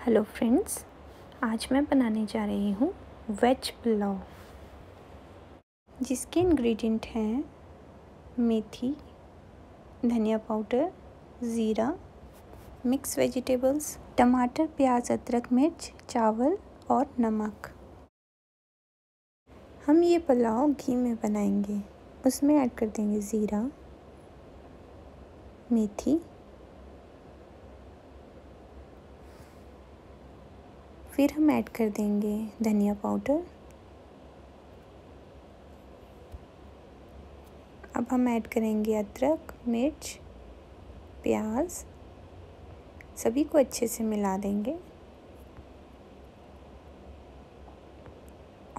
Hello friends आज मैं बनाने जा रही हूँ वेज पुलाव, जिसके इंग्रेडिएंट हैं मेथी, धनिया पाउडर, ज़ीरा मिक्स वेजिटेबल्स टमाटर, प्याज, अदरक, मिर्च, चावल और नमक। हम ये पुलाव घी में बनाएँगे। उसमें ऐड कर देंगे ज़ीरा, मेथी फिर हम ऐड कर देंगे धनिया पाउडर। अब हम ऐड करेंगे अदरक, मिर्च, प्याज, सभी को अच्छे से मिला देंगे।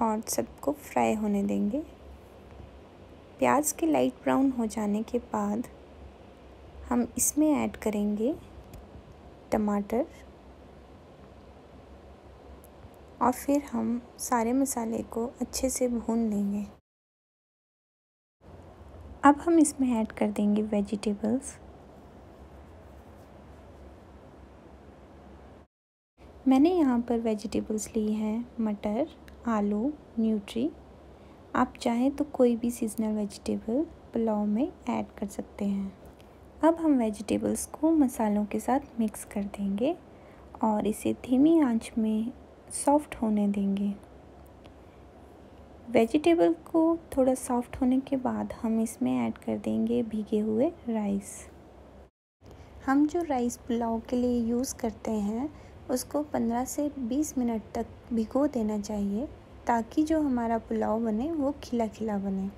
और सबको फ्राई होने देंगे। प्याज के लाइट ब्राउन हो जाने के बाद हम इसमें ऐड करेंगे टमाटर। और फिर हम सारे मसाले को अच्छे से भून लेंगे। अब हम इसमें ऐड कर देंगे वेजिटेबल्स। मैंने यहाँ पर वेजिटेबल्स ली हैं मटर, आलू, न्यूट्री। आप चाहें तो कोई भी सीजनल वेजिटेबल पुलाव में ऐड कर सकते हैं। अब हम वेजिटेबल्स को मसालों के साथ मिक्स कर देंगे और इसे धीमी आँच में सॉफ्ट होने देंगे। वेजिटेबल को थोड़ा सॉफ्ट होने के बाद हम इसमें ऐड कर देंगे भीगे हुए राइस हम जो राइस पुलाव के लिए यूज़ करते हैं, उसको 15 से 20 मिनट तक भिगो देना चाहिए, ताकि जो हमारा पुलाव बने, वो खिला खिला बने।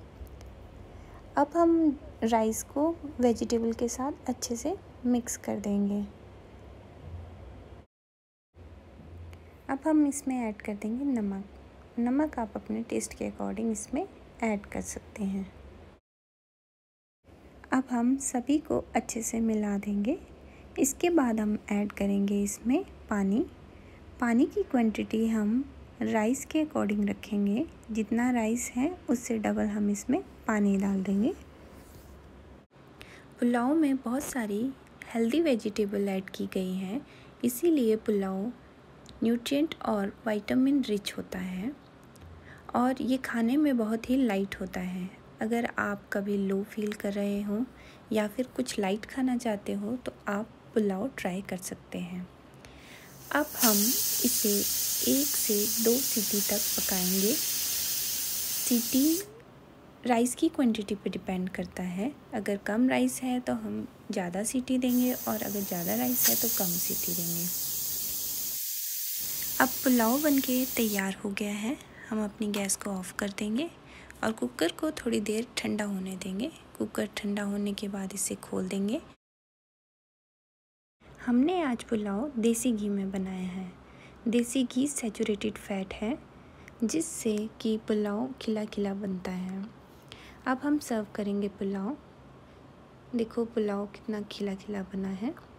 अब हम राइस को वेजिटेबल के साथ अच्छे से मिक्स कर देंगे। अब हम इसमें ऐड कर देंगे नमक। नमक आप अपने टेस्ट के अकॉर्डिंग इसमें ऐड कर सकते हैं। अब हम सभी को अच्छे से मिला देंगे। इसके बाद हम ऐड करेंगे इसमें पानी। पानी की क्वांटिटी हम राइस के अकॉर्डिंग रखेंगे। जितना राइस है, उससे डबल हम इसमें पानी डाल देंगे। पुलाव में बहुत सारी हेल्दी वेजिटेबल ऐड की गई हैं। इसीलिए पुलाव न्यूट्रिएंट और विटामिन रिच होता है और ये खाने में बहुत ही लाइट होता है। अगर आप कभी लो फील कर रहे हो या फिर कुछ लाइट खाना चाहते हो तो आप पुलाव ट्राई कर सकते हैं। अब हम इसे एक से दो सीटी तक पकाएँगे। सीटी राइस की क्वांटिटी पे डिपेंड करता है। अगर कम राइस है तो हम ज़्यादा सीटी देंगे और अगर ज़्यादा राइस है तो कम सीटी देंगे। अब पुलाव बनके तैयार हो गया है। हम अपनी गैस को ऑफ़ कर देंगे और कुकर को थोड़ी देर ठंडा होने देंगे। कुकर ठंडा होने के बाद इसे खोल देंगे। हमने आज पुलाव देसी घी में बनाया है। देसी घी सेचूरेटेड फैट है, जिससे कि पुलाव खिला खिला बनता है। अब हम सर्व करेंगे पुलाव। देखो पुलाव कितना खिला खिला बना है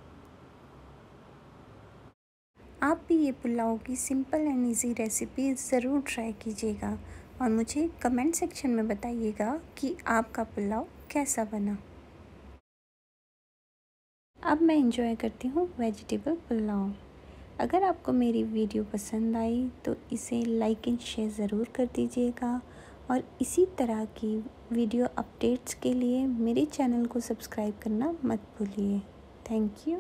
आप भी ये पुलाव की सिंपल एंड इजी रेसिपी ज़रूर ट्राई कीजिएगा। और मुझे कमेंट सेक्शन में बताइएगा कि आपका पुलाव कैसा बना। अब मैं इंजॉय करती हूँ वेजिटेबल पुलाव। अगर आपको मेरी वीडियो पसंद आई तो इसे लाइक एंड शेयर ज़रूर कर दीजिएगा। और इसी तरह की वीडियो अपडेट्स के लिए मेरे चैनल को सब्सक्राइब करना मत भूलिए। Thank you